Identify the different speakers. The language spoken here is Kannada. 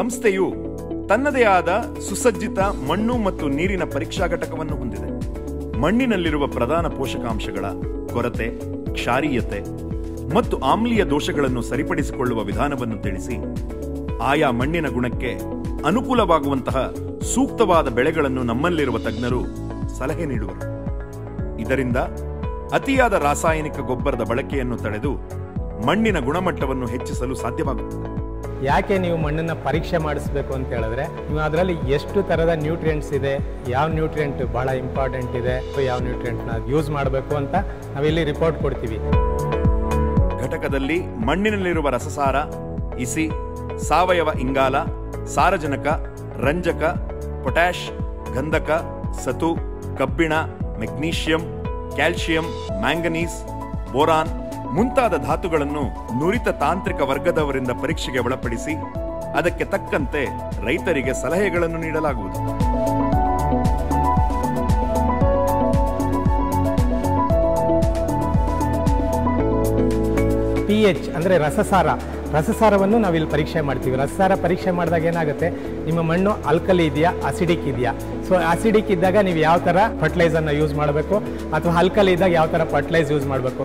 Speaker 1: ಸಂಸ್ಥೆಯು ತನ್ನದೇ ಆದ ಸುಸಜ್ಜಿತ ಮಣ್ಣು ಮತ್ತು ನೀರಿನ ಪರೀಕ್ಷಾ ಘಟಕವನ್ನು ಹೊಂದಿದೆ. ಮಣ್ಣಿನಲ್ಲಿರುವ ಪ್ರಧಾನ ಪೋಷಕಾಂಶಗಳ ಕೊರತೆ, ಕ್ಷಾರೀಯತೆ ಮತ್ತು ಆಮ್ಲೀಯ ದೋಷಗಳನ್ನು ಸರಿಪಡಿಸಿಕೊಳ್ಳುವ ವಿಧಾನವನ್ನು ತಿಳಿಸಿ, ಆಯಾ ಮಣ್ಣಿನ ಗುಣಕ್ಕೆ ಅನುಕೂಲವಾಗುವಂತಹ ಸೂಕ್ತವಾದ ಬೆಳೆಗಳನ್ನು ನಮ್ಮಲ್ಲಿರುವ ತಜ್ಞರು ಸಲಹೆ ನೀಡುವರು. ಇದರಿಂದ ಅತಿಯಾದ ರಾಸಾಯನಿಕ ಗೊಬ್ಬರದ ಬಳಕೆಯನ್ನು ತಡೆದು ಮಣ್ಣಿನ ಗುಣಮಟ್ಟವನ್ನು ಹೆಚ್ಚಿಸಲು ಸಾಧ್ಯವಾಗುತ್ತದೆ.
Speaker 2: ಯಾಕೆ ನೀವು ಮಣ್ಣನ್ನು ಪರೀಕ್ಷೆ ಮಾಡಿಸ್ಬೇಕು ಅಂತ ಹೇಳಿದ್ರೆ, ನೀವು ಅದರಲ್ಲಿ ಎಷ್ಟು ಥರದ ನ್ಯೂಟ್ರಿಯೆಂಟ್ಸ್ ಇದೆ, ಯಾವ ನ್ಯೂಟ್ರಿಯೆಂಟ್ ಭಾಳ ಇಂಪಾರ್ಟೆಂಟ್ ಇದೆ ಯಾವ ನ್ಯೂಟ್ರಿಯೆಂಟ್ನ ಯೂಸ್ ಮಾಡಬೇಕು ಅಂತ ನಾವಿಲ್ಲಿ ರಿಪೋರ್ಟ್ ಕೊಡ್ತೀವಿ.
Speaker 1: ಘಟಕದಲ್ಲಿ ಮಣ್ಣಿನಲ್ಲಿರುವ ರಸಸಾರ, ಇಸಿ, ಸಾವಯವ ಇಂಗಾಲ, ಸಾರಜನಕ, ರಂಜಕ, ಪೊಟ್ಯಾಷ್, ಗಂಧಕ, ಸತು, ಕಬ್ಬಿಣ, ಮೆಗ್ನೀಷಿಯಂ, ಕ್ಯಾಲ್ಶಿಯಂ, ಮ್ಯಾಂಗನೀಸ್, ಬೋರಾನ್ ಮುಂತಾದ ಧಾತುಗಳನ್ನು ನುರಿತ ತಾಂತ್ರಿಕ ವರ್ಗದವರಿಂದ ಪರೀಕ್ಷೆಗೆ ಒಳಪಡಿಸಿ ಅದಕ್ಕೆ ತಕ್ಕಂತೆ ರೈತರಿಗೆ ಸಲಹೆಗಳನ್ನು ನೀಡಲಾಗುವುದು.
Speaker 2: ಪಿಎಚ್ ಅಂದರೆ ರಸಸಾರ. ರಸಸಾರವನ್ನು ನಾವಿಲ್ಲಿ ಪರೀಕ್ಷೆ ಮಾಡ್ತೀವಿ. ರಸಸಾರ ಪರೀಕ್ಷೆ ಮಾಡಿದಾಗ ಏನಾಗುತ್ತೆ? ನಿಮ್ಮ ಮಣ್ಣು ಆಲ್ಕಲಿ ಇದೆಯಾ? ಅಸಿಡಿಕ್ ಇದೆಯಾ? ಸೊ ಅಸಿಡಿಕ್ ಇದ್ದಾಗ ನೀವು ಯಾವ ಥರ ಫರ್ಟಿಲೈಸರ್ನ ಯೂಸ್ ಮಾಡಬೇಕು? ಅಥವಾ ಆಲ್ಕಲಿ ಇದ್ದಾಗ ಯಾವ ಥರ ಫರ್ಟಿಲೈಸ್ ಯೂಸ್ ಮಾಡಬೇಕು?